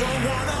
Don't wanna